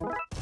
you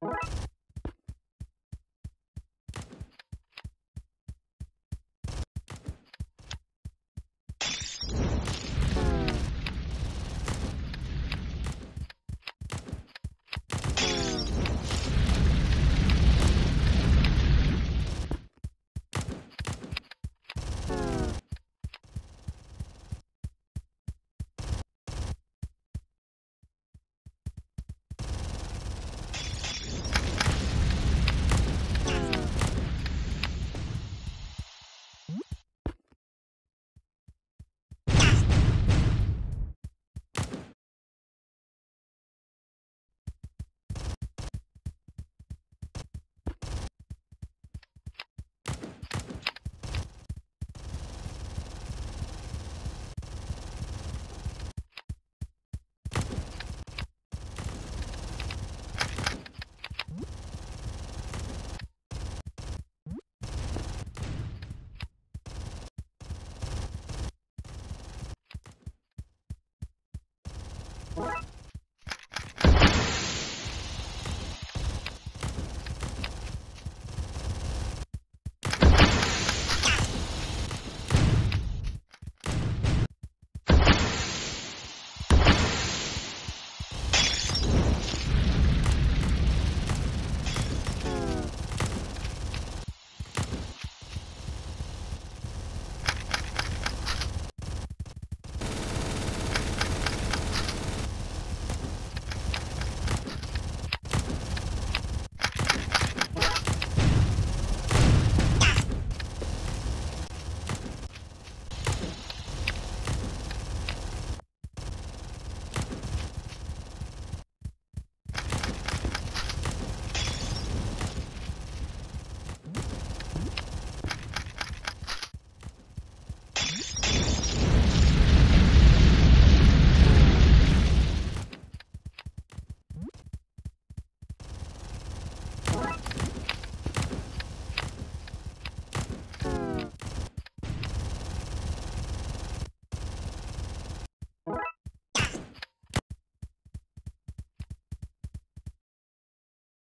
you